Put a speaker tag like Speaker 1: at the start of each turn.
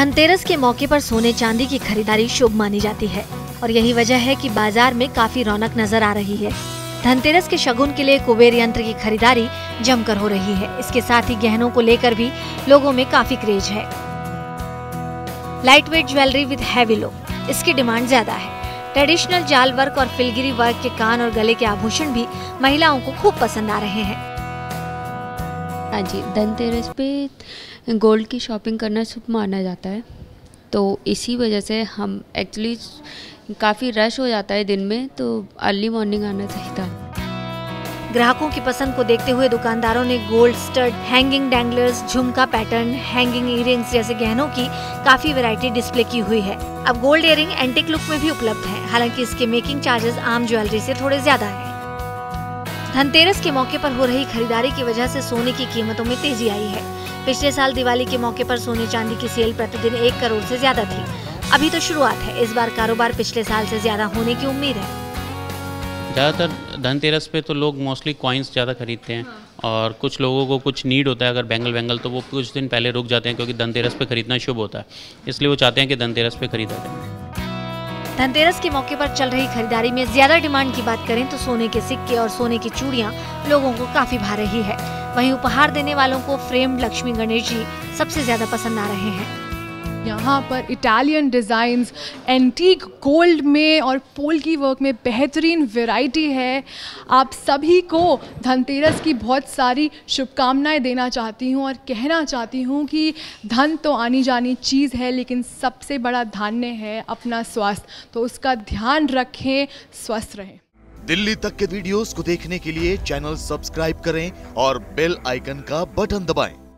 Speaker 1: धनतेरस के मौके पर सोने चांदी की खरीदारी शुभ मानी जाती है और यही वजह है कि बाज़ार में काफ़ी रौनक नज़र आ रही है। धनतेरस के शगुन के लिए कुबेर यंत्र की खरीदारी जमकर हो रही है। इसके साथ ही गहनों को लेकर भी लोगों में काफ़ी क्रेज है। Light weight jewellery with heavy look इसकी डिमांड ज़्यादा है। ट्रेडिशनल जाल वर्क और फिलगिरी वर्क के कान और गले के आभूषण भी महिलाओं को खूब पसंद आ रहे हैं।
Speaker 2: हाँ जी, धनतेरस पे गोल्ड की शॉपिंग करना शुभ माना जाता है। तो इसी वजह से हम एक्चुअली काफ़ी रश हो जाता है दिन में तो अर्ली मॉर्निंग आना चाहिए था।
Speaker 1: ग्राहकों की पसंद को देखते हुए दुकानदारों ने गोल्ड स्टड हैंगिंग डैंगलर्स झुमका पैटर्न हैंगिंग इयरिंग्स जैसे गहनों की काफ़ी वैरायटी डिस्प्ले की हुई है। अब गोल्ड इयरिंग एंटिक लुक में भी उपलब्ध है। हालाँकि इसके मेकिंग चार्जेस आम ज्वेलरी से थोड़े ज़्यादा हैं। धनतेरस के मौके पर हो रही खरीदारी की वजह से सोने की कीमतों में तेज़ी आई है। पिछले साल दिवाली के मौके पर सोने चांदी की सेल प्रतिदिन एक करोड़ से ज़्यादा थी। अभी तो शुरुआत है। इस बार कारोबार पिछले साल से ज़्यादा होने की उम्मीद है।
Speaker 3: ज़्यादातर धनतेरस पे तो लोग मोस्टली कॉइन्स ज़्यादा खरीदते हैं और कुछ लोगों को कुछ नीड होता है। अगर बैंगल वैंगल तो वो कुछ दिन पहले रुक जाते हैं क्योंकि धनतेरस पे खरीदना शुभ होता है। इसलिए वो चाहते हैं कि धनतेरस पे खरीदा जाए।
Speaker 1: धनतेरस के मौके पर चल रही खरीदारी में ज़्यादा डिमांड की बात करें तो सोने के सिक्के और सोने की चूड़ियाँ लोगों को काफ़ी भा रही है। वहीं उपहार देने वालों को फ्रेम लक्ष्मी गणेश जी सबसे ज़्यादा पसंद आ रहे हैं।
Speaker 4: यहाँ पर इटालियन डिज़ाइंस एंटीक गोल्ड में और पोल की वर्क में बेहतरीन वैरायटी है। आप सभी को धनतेरस की बहुत सारी शुभकामनाएँ देना चाहती हूँ और कहना चाहती हूँ कि धन तो आनी जानी चीज़ है, लेकिन सबसे बड़ा धान्य है अपना स्वास्थ्य। तो उसका ध्यान रखें, स्वस्थ रहें।
Speaker 5: दिल्ली तक के वीडियोस को देखने के लिए चैनल सब्सक्राइब करें और बेल आइकन का बटन दबाएँ।